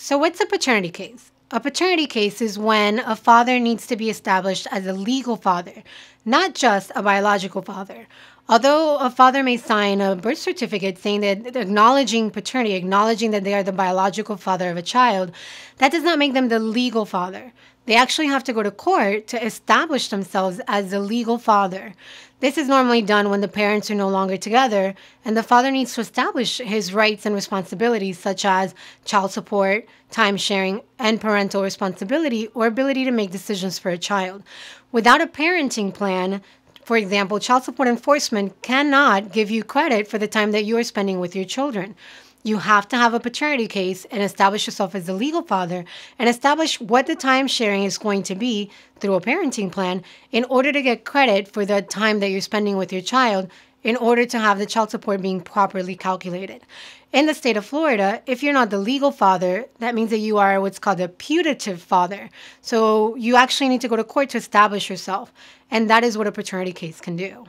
So, what's a paternity case? A paternity case is when a father needs to be established as a legal father, not just a biological father. Although a father may sign a birth certificate saying that acknowledging paternity, acknowledging that they are the biological father of a child, that does not make them the legal father. They actually have to go to court to establish themselves as the legal father. This is normally done when the parents are no longer together and the father needs to establish his rights and responsibilities, such as child support, time sharing, and parental responsibility or ability to make decisions for a child. Without a parenting plan, for example, child support enforcement cannot give you credit for the time that you are spending with your children. You have to have a paternity case and establish yourself as the legal father and establish what the time sharing is going to be through a parenting plan in order to get credit for the time that you're spending with your child in order to have the child support being properly calculated. In the state of Florida, if you're not the legal father, that means that you are what's called a putative father. So you actually need to go to court to establish yourself. And that is what a paternity case can do.